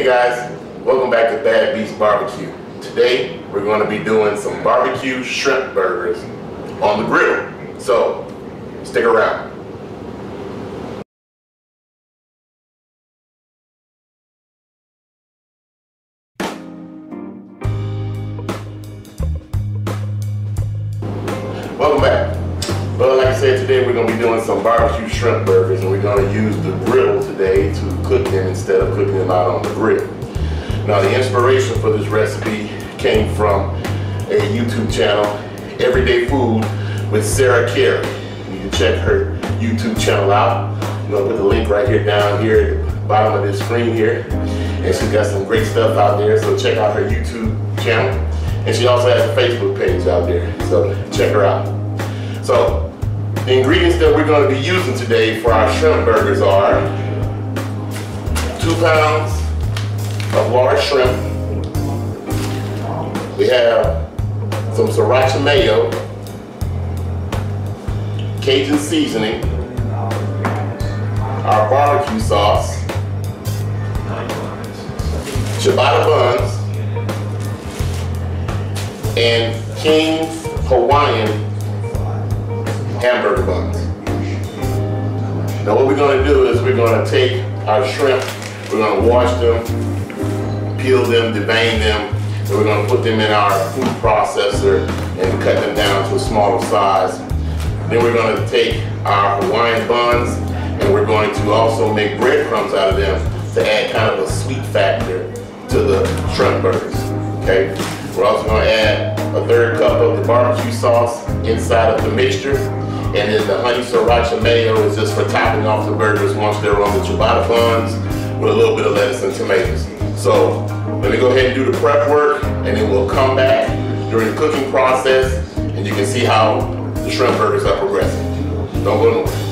Hey guys, welcome back to Bad Beast Barbecue. Today we're going to be doing some barbecue shrimp burgers on the grill. So stick around. Today we're going to be doing some barbecue shrimp burgers and we're going to use the griddle today to cook them instead of cooking them out on the grill. Now the inspiration for this recipe came from a YouTube channel, Everyday Food with Sarah Carey. You can check her YouTube channel out. I'm to put the link right here down here at the bottom of this screen here. And she's got some great stuff out there, so check out her YouTube channel. And she also has a Facebook page out there, so check her out. So the ingredients that we're going to be using today for our shrimp burgers are two pounds of large shrimp. We have some sriracha mayo, Cajun seasoning, our barbecue sauce, ciabatta buns, and King's Hawaiian hamburger buns. Now what we're going to do is we're going to take our shrimp, we're going to wash them, peel them, devein them, and we're going to put them in our food processor and cut them down to a smaller size. Then we're going to take our Hawaiian buns and we're going to also make breadcrumbs out of them to add kind of a sweet factor to the shrimp burgers. Okay? We're also going to add a third cup of the barbecue sauce inside of the mixture and then the honey sriracha mayo is just for topping off the burgers once they're on the ciabatta buns with a little bit of lettuce and tomatoes. So let me go ahead and do the prep work and then we'll come back during the cooking process and you can see how the shrimp burgers are progressing. Don't go nowhere.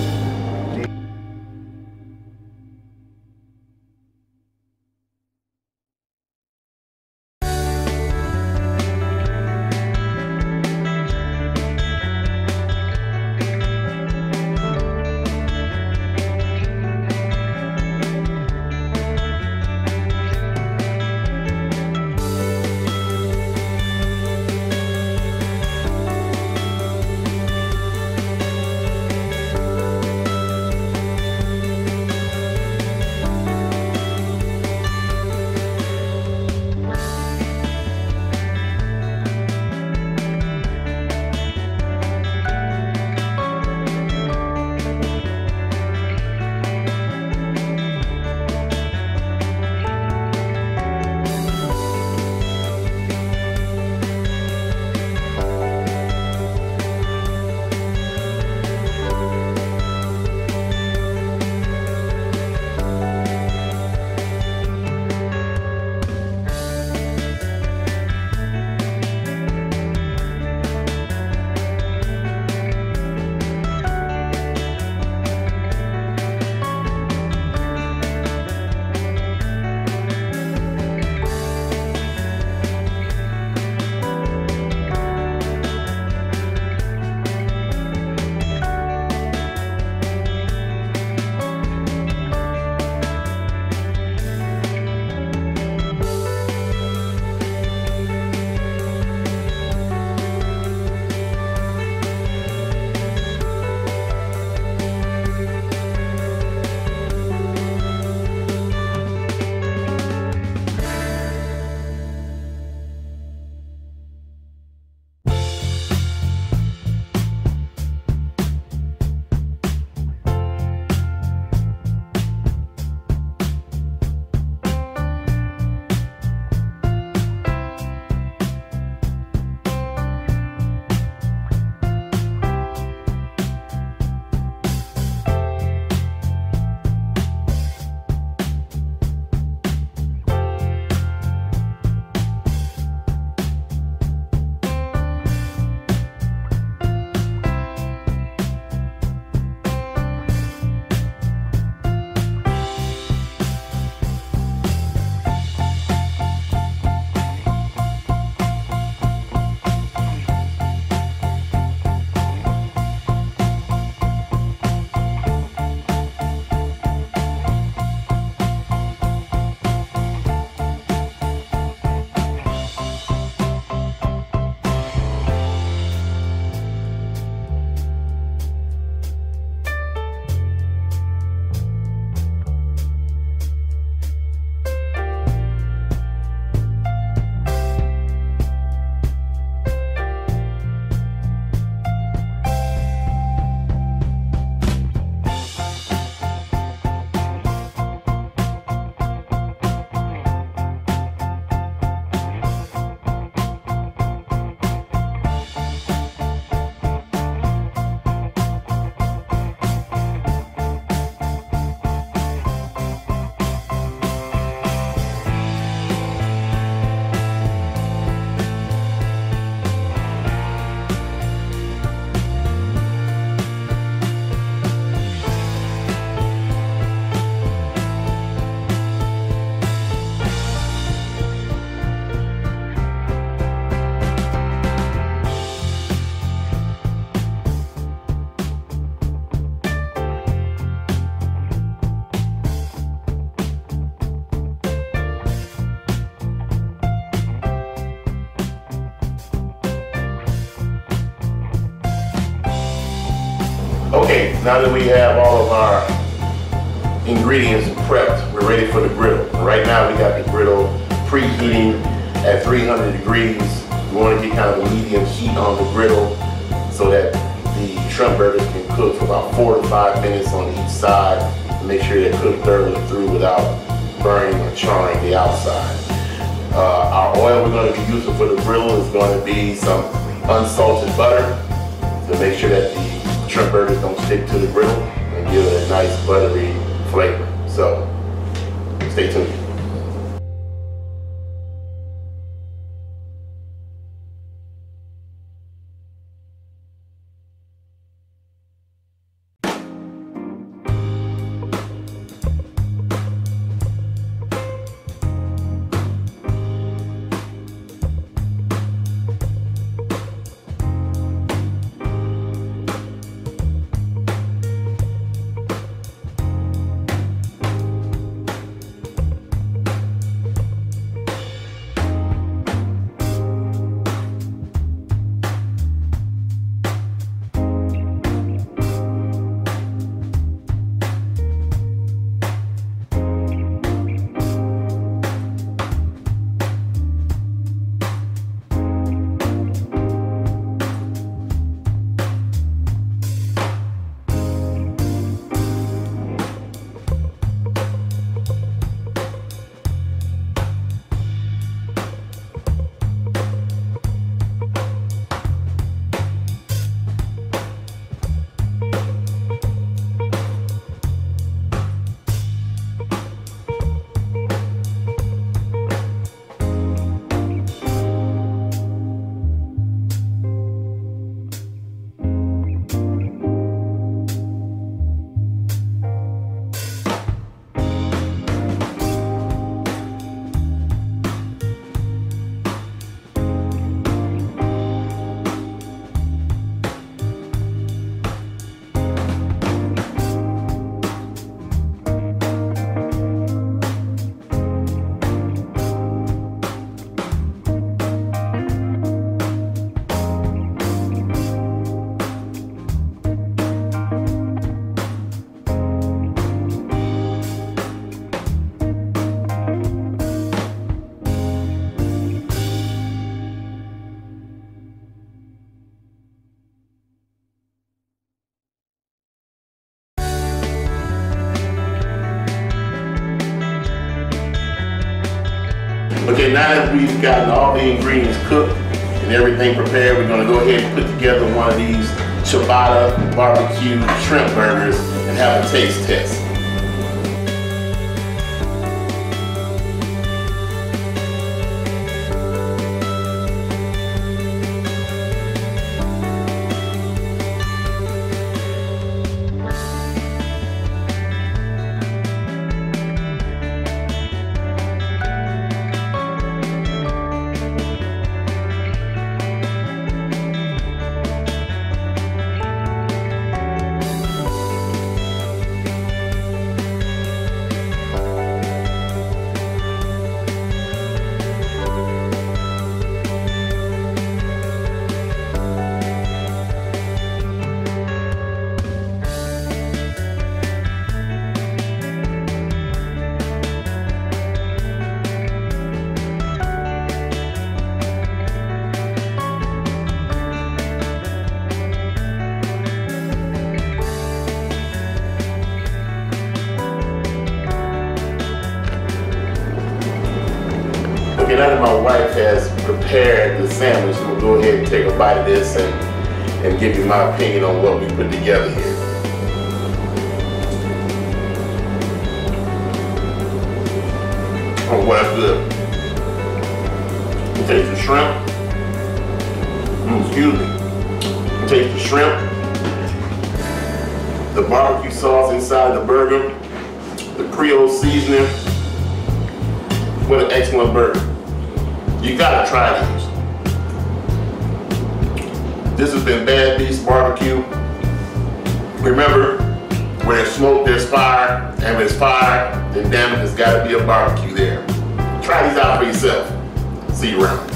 Now that we have all of our ingredients prepped, we're ready for the griddle. Right now we got the griddle preheating at 300 degrees. We want to get kind of a medium heat on the griddle so that the shrimp burgers can cook for about four to five minutes on each side make sure they're cooked thoroughly through without burning or charring the outside. Uh, our oil we're going to be using for the griddle is going to be some unsalted butter to make sure that the shrimp burgers don't stick to the grill and give it a nice buttery flavor. So stay tuned. We've gotten all the ingredients cooked and everything prepared, we're gonna go ahead and put together one of these ciabatta barbecue shrimp burgers and have a taste test. Now my wife has prepared the sandwich, we'll go ahead and take a bite of this and, and give you my opinion on what we put together here. Oh, that's good. You taste the shrimp. Mm, excuse me. You taste the shrimp. The barbecue sauce inside the burger. The Creole seasoning. What an excellent burger. You gotta try these. This has been Bad Beast Barbecue. Remember, where there's smoke, there's fire, and if there's fire, then damn it, there's gotta be a barbecue there. Try these out for yourself. See you around.